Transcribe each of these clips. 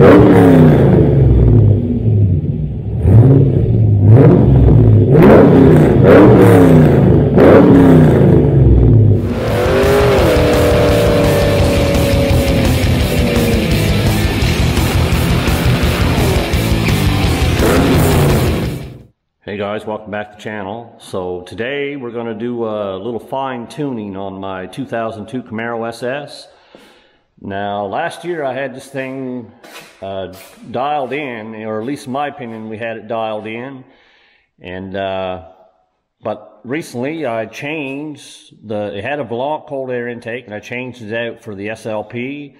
Hey guys, welcome back to the channel. So today we're going to do a little fine tuning on my 2002 Camaro SS. Now last year I had this thing uh, dialed in, or at least in my opinion we had it dialed in. And uh, but recently I changed the, it had a Volant cold air intake and I changed it out for the SLP.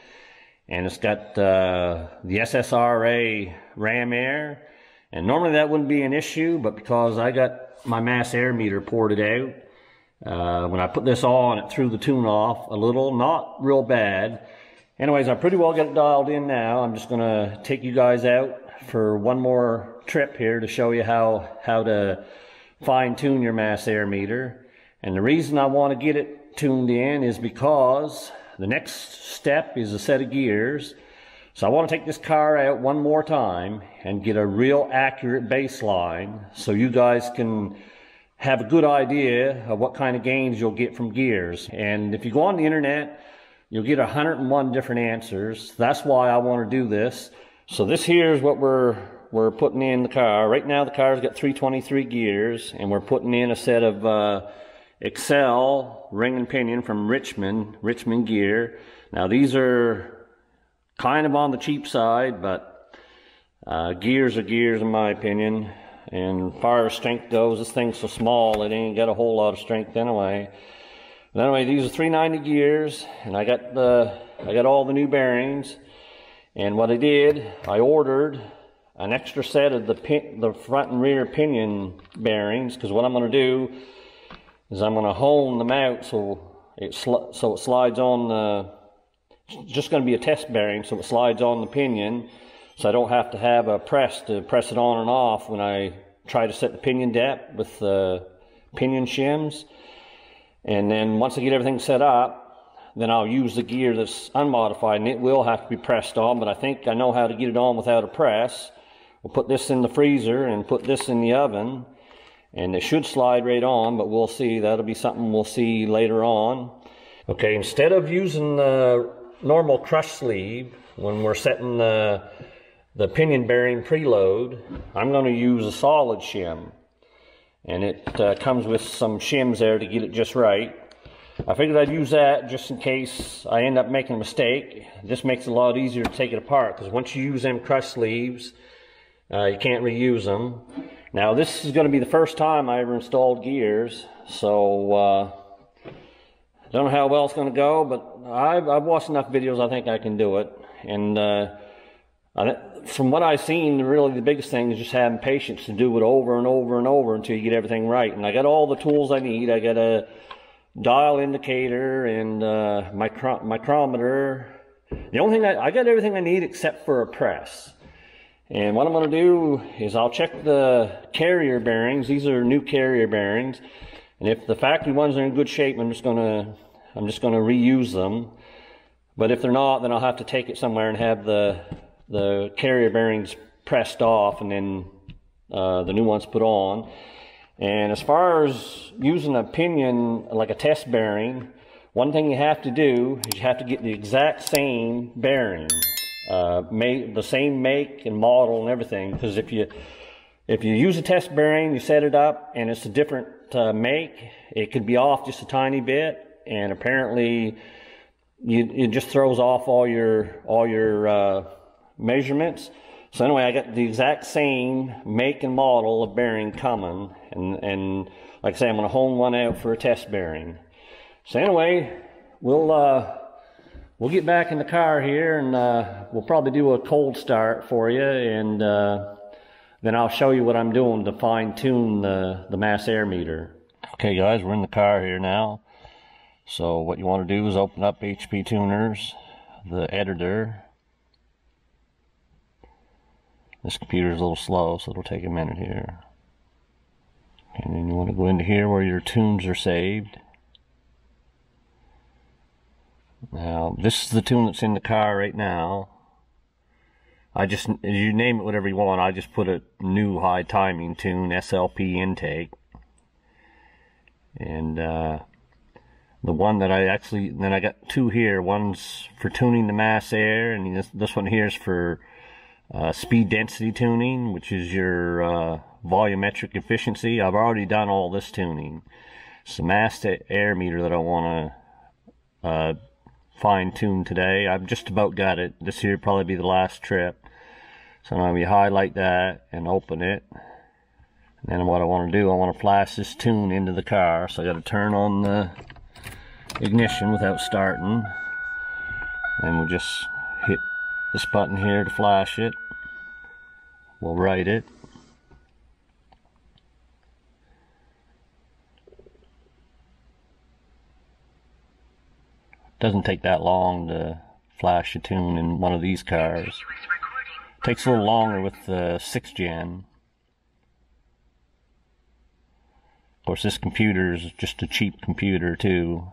And it's got uh, the SSRA ram air and normally that wouldn't be an issue, but because I got my mass air meter ported out, uh, when I put this on, it threw the tune off a little, not real bad. Anyways, I pretty well got it dialed in now. I'm just to take you guys out for one more trip here to show you how, how to fine tune your mass air meter. And the reason I want to get it tuned in is because the next step is a set of gears. So I want to take this car out one more time and get a real accurate baseline so you guys can have a good idea of what kind of gains you'll get from gears. And if you go on the internet, you'll get 101 different answers. That's why I want to do this. So this here is what we're we're putting in the car. Right now the car's got 323 gears and we're putting in a set of uh, Excel ring and pinion from Richmond, Richmond Gear. Now these are kind of on the cheap side, but uh, gears are gears in my opinion. And far as strength goes, this thing's so small, it ain't got a whole lot of strength anyway. But anyway, these are 390 gears, and I got the I got all the new bearings. And what I did, I ordered an extra set of the pin, the front and rear pinion bearings, because what I'm going to do is I'm going to hone them out so it so it slides on the just going to be a test bearing so it slides on the pinion so I don't have to have a press to press it on and off when I try to set the pinion depth with the pinion shims. And then once I get everything set up, then I'll use the gear that's unmodified and it will have to be pressed on, but I think I know how to get it on without a press. We'll put this in the freezer and put this in the oven and it should slide right on, but we'll see. That'll be something we'll see later on. Okay, instead of using the normal crush sleeve, when we're setting the, the pinion bearing preload, I'm going to use a solid shim. And it uh, comes with some shims there to get it just right. I figured I'd use that just in case I end up making a mistake. This makes it a lot easier to take it apart because once you use them crush sleeves, uh, you can't reuse them. Now this is going to be the first time I ever installed gears, so uh, don't know how well it's going to go, but I've, I've, watched enough videos. I think I can do it. And uh, I, from what I've seen, really the biggest thing is just having patience to do it over and over and over until you get everything right. And I got all the tools I need. I got a dial indicator and uh, micro micrometer. The only thing I, I got everything I need except for a press. And what I'm going to do is I'll check the carrier bearings. These are new carrier bearings. And if the factory ones are in good shape, I'm just gonna I'm just gonna reuse them. But if they're not, then I'll have to take it somewhere and have the the carrier bearings pressed off and then uh, the new ones put on. And as far as using a pinion like a test bearing, one thing you have to do is you have to get the exact same bearing, uh, make, the same make and model and everything. Because if you if you use a test bearing, you set it up, and it's a different uh, make, it could be off just a tiny bit, and apparently you, it just throws off all your all your uh, measurements. So anyway, I got the exact same make and model of bearing coming, and and like I say, I'm going to hone one out for a test bearing. So anyway, we'll uh, we'll get back in the car here, and uh, we'll probably do a cold start for you, and uh, then I'll show you what I'm doing to fine tune the, the mass air meter. Okay guys, we're in the car here now. So what you want to do is open up HP Tuners, the editor. This computer is a little slow, so it'll take a minute here. And then you want to go into here where your tunes are saved. Now, this is the tune that's in the car right now. I just, you name it whatever you want, I just put a new high timing tune, SLP intake. And, uh, the one that I actually, then I got two here. One's for tuning the mass air, and this, this one here is for uh, speed density tuning, which is your uh, volumetric efficiency. I've already done all this tuning. It's air meter that I want to uh, fine tune today. I've just about got it. This here probably be the last trip. So I'm now we highlight that and open it. And then what I want to do, I want to flash this tune into the car. So I got to turn on the ignition without starting. And we'll just this button here to flash it. We'll write it. Doesn't take that long to flash a tune in one of these cars. Takes a little longer with the 6th gen. Of course, this computer is just a cheap computer, too.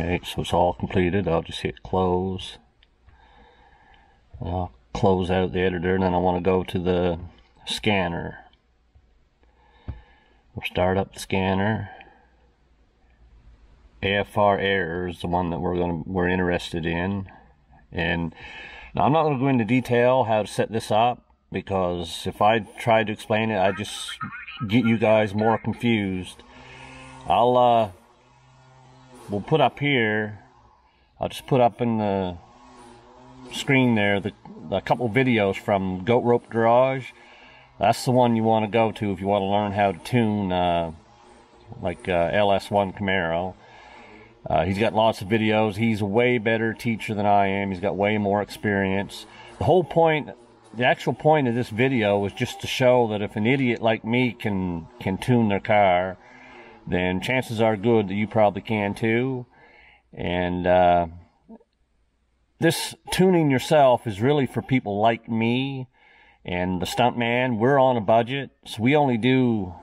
Okay, so it's all completed. I'll just hit close. I'll close out the editor and then I want to go to the scanner. We'll start up the scanner. AFR error is the one that we're going to, we're interested in. And now I'm not going to go into detail how to set this up because if I try to explain it, I just get you guys more confused. I'll uh, we'll put up here, I'll just put up in the screen there the, the couple videos from Goat Rope Garage. That's the one you want to go to if you want to learn how to tune uh, like uh, LS1 Camaro. Uh, he's got lots of videos. He's a way better teacher than I am. He's got way more experience. The whole point, the actual point of this video was just to show that if an idiot like me can can tune their car, then chances are good that you probably can too. And uh, this tuning yourself is really for people like me and the stuntman. We're on a budget, so we only do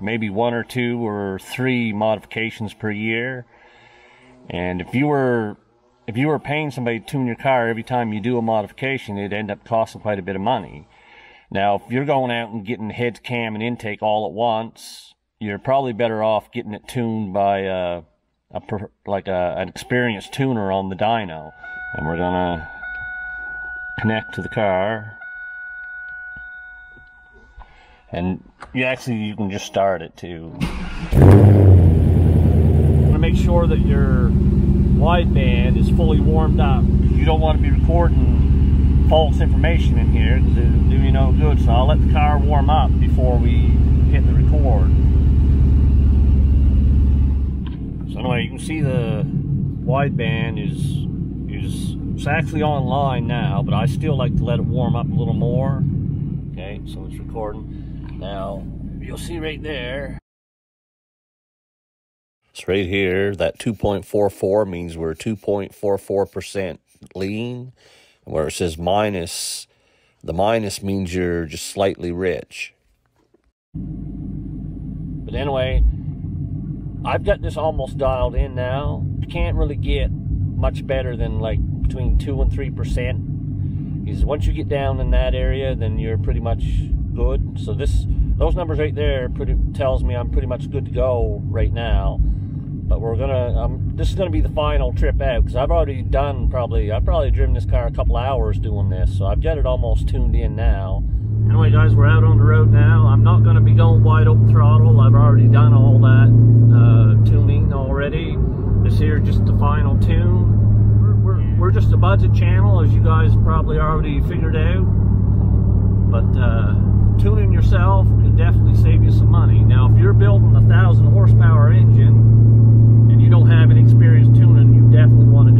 maybe one or two or three modifications per year. And if you were if you were paying somebody to tune your car every time you do a modification, it'd end up costing quite a bit of money. Now, if you're going out and getting head cam and intake all at once, you're probably better off getting it tuned by uh, a like a, an experienced tuner on the dyno. And we're gonna connect to the car. And you actually you can just start it too. To make sure that your wideband is fully warmed up. You don't want to be recording false information in here it'll do you no good. So I'll let the car warm up before we hit the record. So anyway, you can see the wideband is is it's actually online now, but I still like to let it warm up a little more. Okay, so it's recording. Now, you'll see right there. It's right here. That 2.44 means we're 2.44% lean. Where it says minus, the minus means you're just slightly rich. But anyway, I've got this almost dialed in now. Can't really get much better than like between two and three percent. Because once you get down in that area, then you're pretty much good. So this, those numbers right there, pretty tells me I'm pretty much good to go right now. But we're gonna, um, this is gonna be the final trip out because I've already done probably, I've probably driven this car a couple hours doing this, so I've got it almost tuned in now. Anyway, guys, we're out on the road now. I'm not going to be going wide open throttle. I've already done all that uh, tuning already. This here just the final tune. We're, we're, we're, just a budget channel, as you guys probably already figured out. But uh, tuning yourself can definitely save you some money. Now, if you're building a 1,000 horsepower engine and you don't have any experience tuning, you definitely want to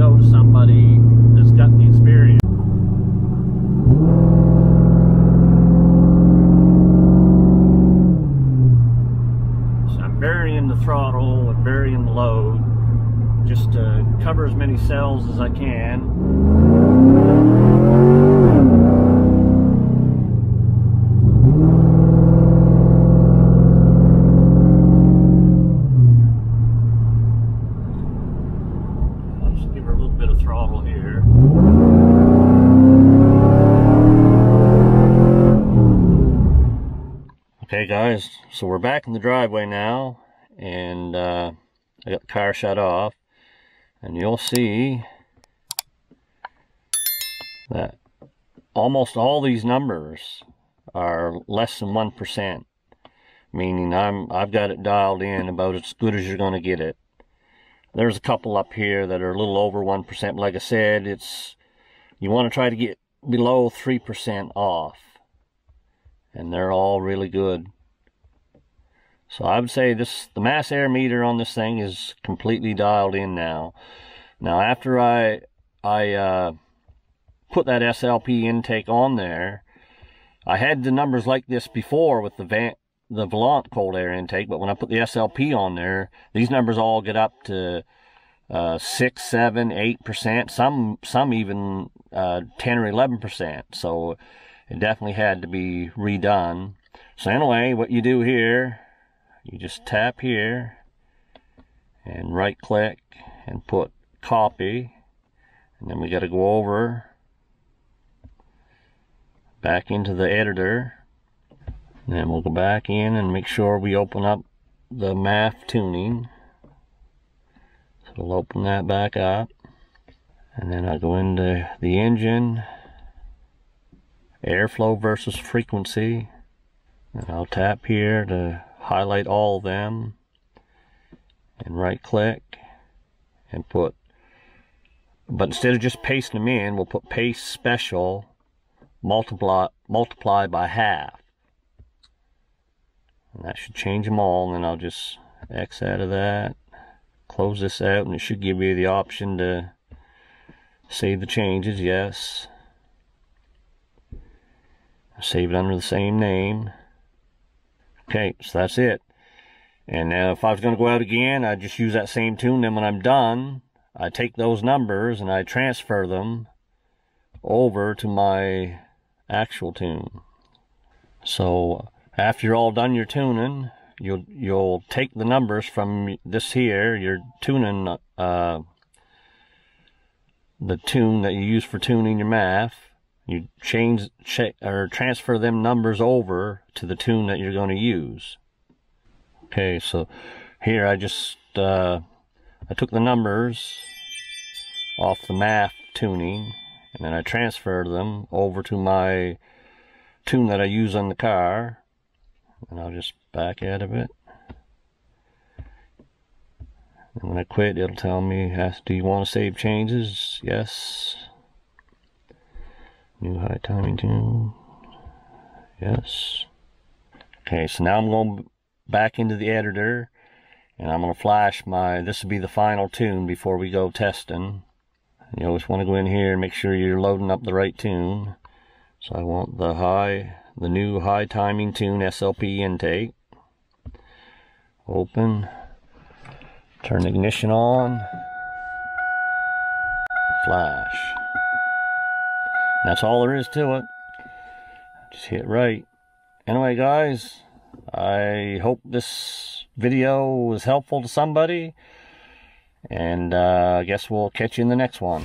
load just to cover as many cells as I can. I'll just give her a little bit of throttle here. Okay guys, so we're back in the driveway now and uh, I got the car shut off and you'll see that almost all these numbers are less than 1%, meaning I'm, I've got it dialed in about as good as you're going to get it. There's a couple up here that are a little over 1%. Like I said, it's you want to try to get below 3% off. And they're all really good. So I would say this the mass air meter on this thing is completely dialed in now. Now after I I uh, put that SLP intake on there, I had the numbers like this before with the Van the Volant cold air intake, but when I put the SLP on there, these numbers all get up to uh, six, seven, eight percent. Some some even uh, ten or eleven percent. So it definitely had to be redone. So anyway, what you do here you just tap here and right click and put copy. And then we got to go over back into the editor. And then we'll go back in and make sure we open up the MAF tuning. So we'll open that back up. And then I'll go into the engine airflow versus frequency. And I'll tap here to highlight all of them and right click and put but instead of just pasting them in we'll put paste special multiply multiply by half. And that should change them all and then I'll just X out of that close this out and it should give you the option to save the changes yes. Save it under the same name Okay, so that's it. And now if I was going to go out again, I'd just use that same tune. Then when I'm done, I take those numbers and I transfer them over to my actual tune. So after you're all done your tuning, you'll you'll take the numbers from this here, your tuning, uh, the tune that you use for tuning your MAF, you change or transfer them numbers over to the tune that you're going to use. Okay, so here I just uh, I took the numbers off the MAF tuning and then I transferred them over to my tune that I use on the car and I'll just back out of it. And when I quit it'll tell me do you want to save changes? Yes New high timing tune. Yes. Okay, so now I'm going back into the editor and I'm going to flash my, this will be the final tune before we go testing. You always want to go in here and make sure you're loading up the right tune. So I want the high, the new high timing tune SLP intake. Open. Turn ignition on. Flash. That's all there is to it. Just hit right. Anyway, guys, I hope this video was helpful to somebody. And uh, I guess we'll catch you in the next one.